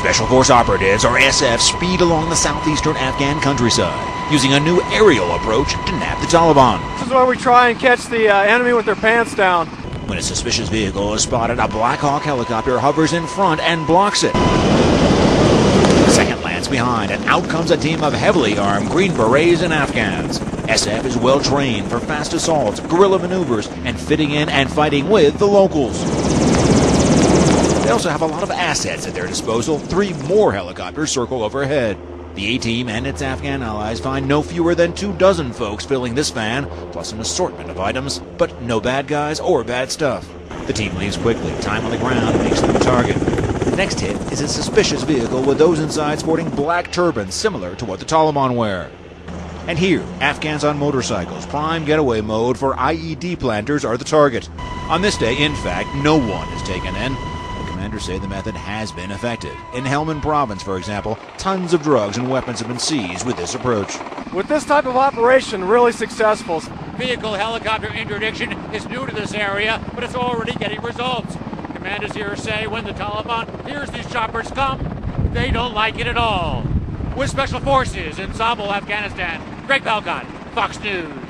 Special Force operatives, or SF, speed along the southeastern Afghan countryside, using a new aerial approach to nab the Taliban. This is where we try and catch the uh, enemy with their pants down. When a suspicious vehicle is spotted, a Black Hawk helicopter hovers in front and blocks it. Second lands behind, and out comes a team of heavily armed Green Berets and Afghans. SF is well trained for fast assaults, guerrilla maneuvers, and fitting in and fighting with the locals. They also have a lot of assets at their disposal. Three more helicopters circle overhead. The A team and its Afghan allies find no fewer than two dozen folks filling this van, plus an assortment of items, but no bad guys or bad stuff. The team leaves quickly, time on the ground makes them a target. The next hit is a suspicious vehicle with those inside sporting black turbans similar to what the Taliban wear. And here, Afghans on motorcycles, prime getaway mode for IED planters are the target. On this day, in fact, no one is taken in. The commanders say the method has been effective. In Helmand province, for example, tons of drugs and weapons have been seized with this approach. With this type of operation, really successful. Vehicle helicopter interdiction is new to this area, but it's already getting results. Commanders here say when the Taliban hears these choppers come, they don't like it at all. With Special Forces in Zabul, Afghanistan, Greg Palkot, Fox News.